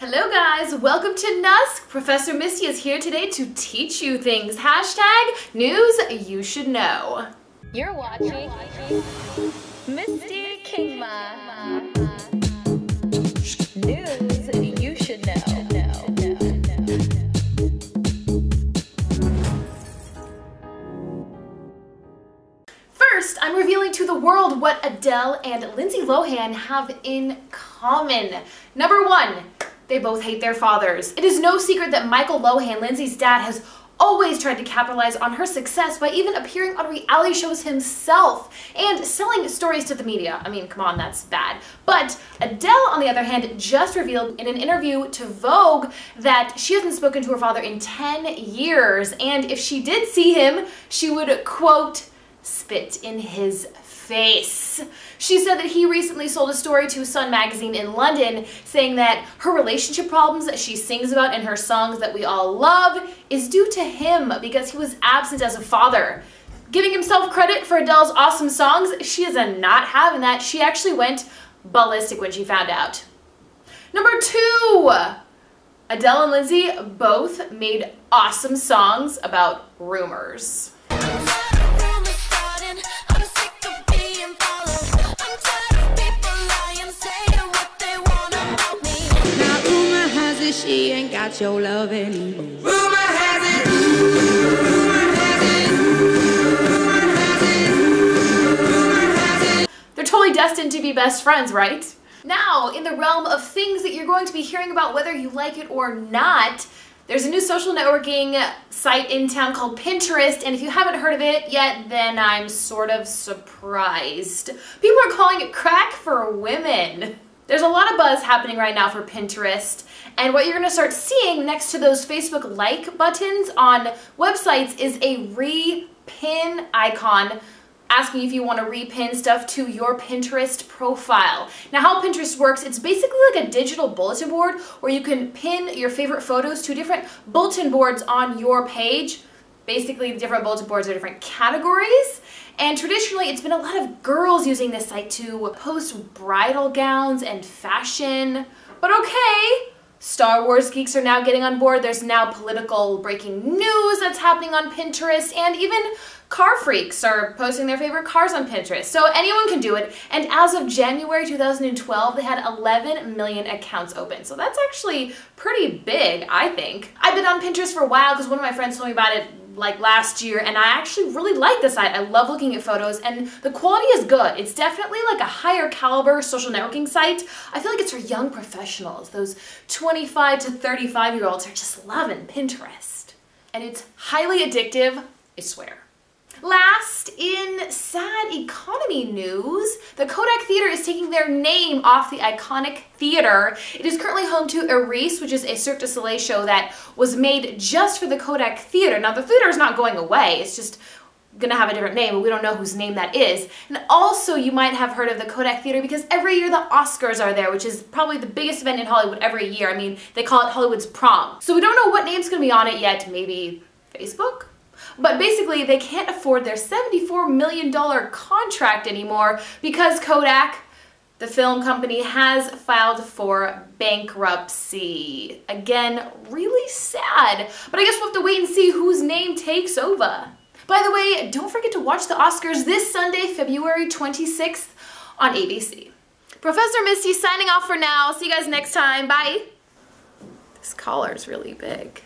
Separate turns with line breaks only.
Hello guys, welcome to Nusk. Professor Misty is here today to teach you things. Hashtag news you should know.
You're watching Misty Kingma. News you should know.
First, I'm revealing to the world what Adele and Lindsay Lohan have in common. Number one, they both hate their fathers. It is no secret that Michael Lohan, Lindsay's dad, has always tried to capitalize on her success by even appearing on reality shows himself and selling stories to the media. I mean, come on, that's bad. But Adele, on the other hand, just revealed in an interview to Vogue that she hasn't spoken to her father in 10 years, and if she did see him, she would, quote, spit in his face. She said that he recently sold a story to Sun magazine in London saying that her relationship problems that she sings about in her songs that we all love is due to him because he was absent as a father. Giving himself credit for Adele's awesome songs, she is a not having that. She actually went ballistic when she found out. Number two, Adele and Lindsay both made awesome songs about rumors.
She ain't got your love anymore.
Rumor has it.
They're totally destined to be best friends, right? Now, in the realm of things that you're going to be hearing about whether you like it or not, there's a new social networking site in town called Pinterest, and if you haven't heard of it yet, then I'm sort of surprised. People are calling it crack for women. There's a lot of buzz happening right now for Pinterest, and what you're gonna start seeing next to those Facebook like buttons on websites is a repin icon asking if you want to repin stuff to your Pinterest profile. Now how Pinterest works, it's basically like a digital bulletin board where you can pin your favorite photos to different bulletin boards on your page. Basically, the different bulletin boards are different categories. And traditionally, it's been a lot of girls using this site to post bridal gowns and fashion. But okay, Star Wars geeks are now getting on board. There's now political breaking news that's happening on Pinterest, and even car freaks are posting their favorite cars on Pinterest. So anyone can do it. And as of January 2012, they had 11 million accounts open. So that's actually pretty big, I think. I've been on Pinterest for a while because one of my friends told me about it like last year and I actually really like the site. I love looking at photos and the quality is good. It's definitely like a higher caliber social networking site. I feel like it's for young professionals. Those 25 to 35 year olds are just loving Pinterest. And it's highly addictive, I swear. Last, in sad economy news, the Kodak Theater is taking their name off the iconic theater. It is currently home to Iris, which is a Cirque du Soleil show that was made just for the Kodak Theater. Now, the theater is not going away. It's just gonna have a different name, but we don't know whose name that is. And also, you might have heard of the Kodak Theater because every year the Oscars are there, which is probably the biggest event in Hollywood every year. I mean, they call it Hollywood's prom. So we don't know what name's gonna be on it yet. Maybe Facebook? But basically, they can't afford their $74 million contract anymore because Kodak, the film company, has filed for bankruptcy. Again, really sad. But I guess we'll have to wait and see whose name takes over. By the way, don't forget to watch the Oscars this Sunday, February 26th on ABC. Professor Misty signing off for now. See you guys next time. Bye. This collar is really big.